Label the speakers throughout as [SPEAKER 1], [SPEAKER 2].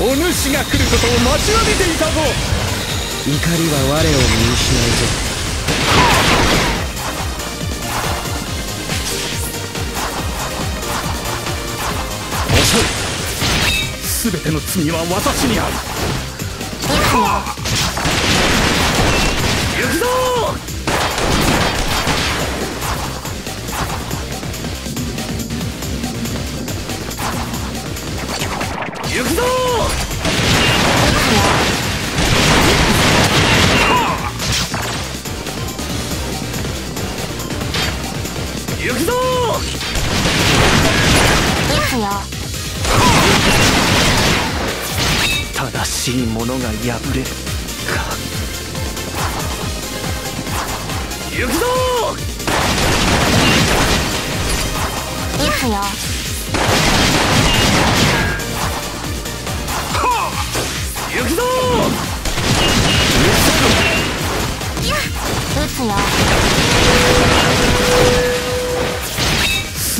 [SPEAKER 1] お主が来ることを待ちわびていたぞ。
[SPEAKER 2] 怒りは我を見失うぞ。
[SPEAKER 1] 遅い。全ての罪は私にある。行くぞ。行くぞ行くぞ正しいものが破れるか行くぞ行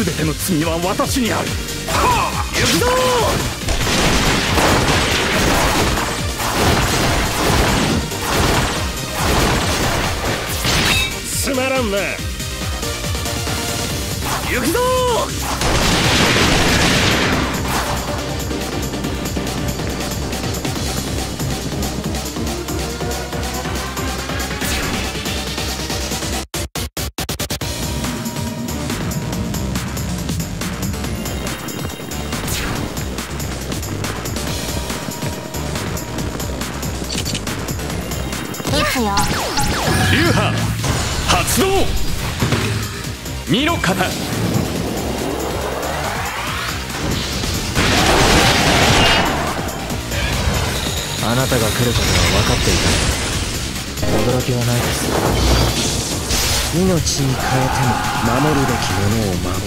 [SPEAKER 1] 全ての罪は私にある。行くぞ！
[SPEAKER 2] つまらんな。
[SPEAKER 1] 行くぞ！流派発動。身の型。
[SPEAKER 2] あなたが来ることは分かっていた。驚きはないです。命に変えても守るべきものを守る。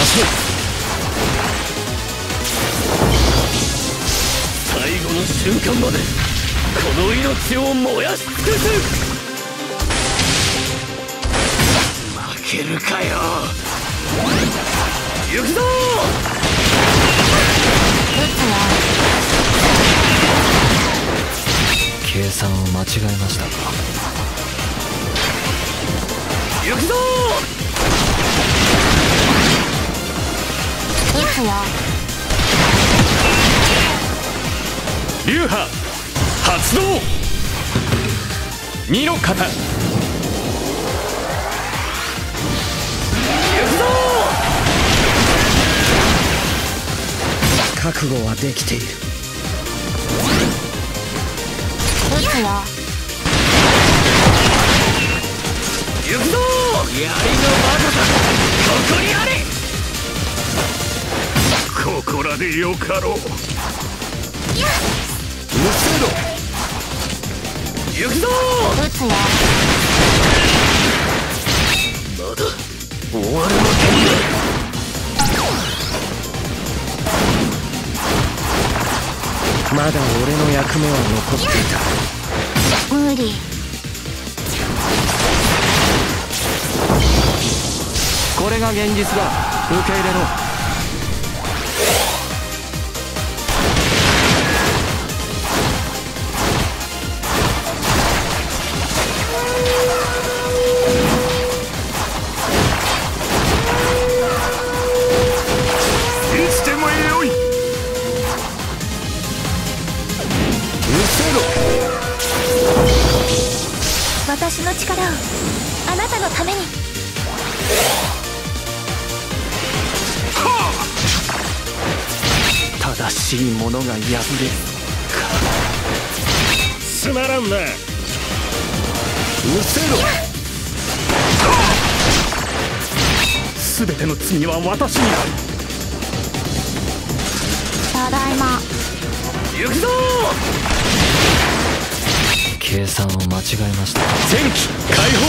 [SPEAKER 1] 遅い最後の瞬間まで。この命を燃やし尽くす。負けるかよ。行くぞ。
[SPEAKER 2] 計算を間違えましたか？
[SPEAKER 1] 行くぞ。流派発動。型行くぞ。
[SPEAKER 2] 覚悟はできている。
[SPEAKER 1] 行くぞ。槍の魔女だ。ここにあれ。ここらでよかろう。うせろ行くぞ！まだ終わるわけに
[SPEAKER 2] まだ俺の役目は残っていた。
[SPEAKER 3] 無理。
[SPEAKER 2] これが現実だ。受け入れろ
[SPEAKER 3] の力をあなたのために。
[SPEAKER 1] 正しいものが破れる。
[SPEAKER 2] つまらんな。
[SPEAKER 1] うせろ。全ての罪は私にある。
[SPEAKER 3] ただいま。
[SPEAKER 1] 行くぞ
[SPEAKER 2] 計算を間違えました。
[SPEAKER 1] 前期解放。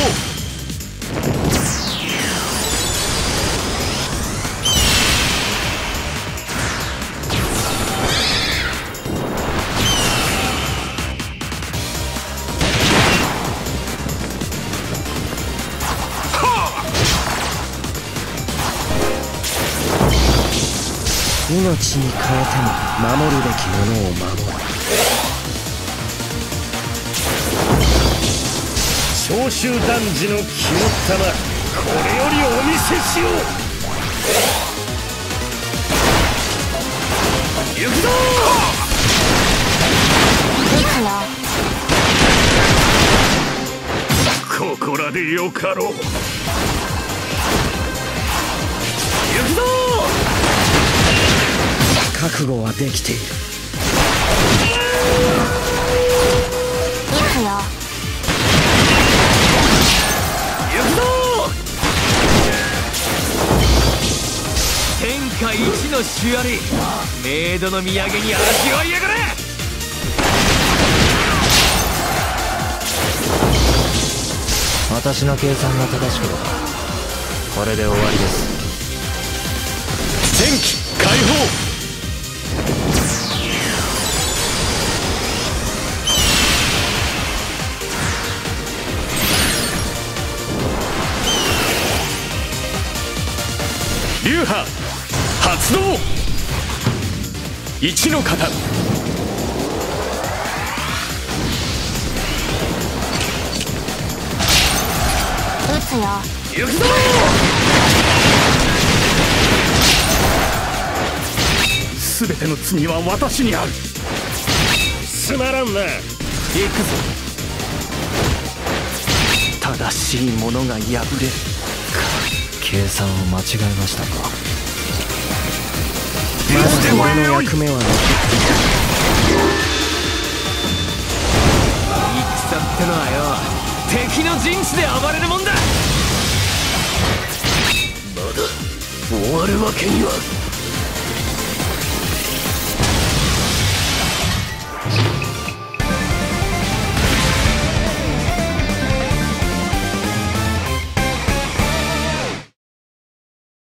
[SPEAKER 2] 命に変えても守るべきものを守る。
[SPEAKER 1] 召集男児の肝っ玉これよりお見せしよう。行くぞここらでよかろう。行くぞ
[SPEAKER 2] 覚悟はできている。
[SPEAKER 3] 撃よ。
[SPEAKER 4] 天下一の主ありメイドの土産に味わいやがれ。
[SPEAKER 2] 私の計算が正しければこれで終わりです。
[SPEAKER 1] 前期解放。流派発動一の型。
[SPEAKER 3] 撃つよ。
[SPEAKER 1] 行くぞ。全ての罪は私にある。すまらんな。行くぞ。正しい者が敗れる。
[SPEAKER 2] 計算を間違えましたか？まず俺の役目は残って
[SPEAKER 4] 戦ってのはよ敵の陣地で暴れるもんだ。
[SPEAKER 1] まだ終わるわけには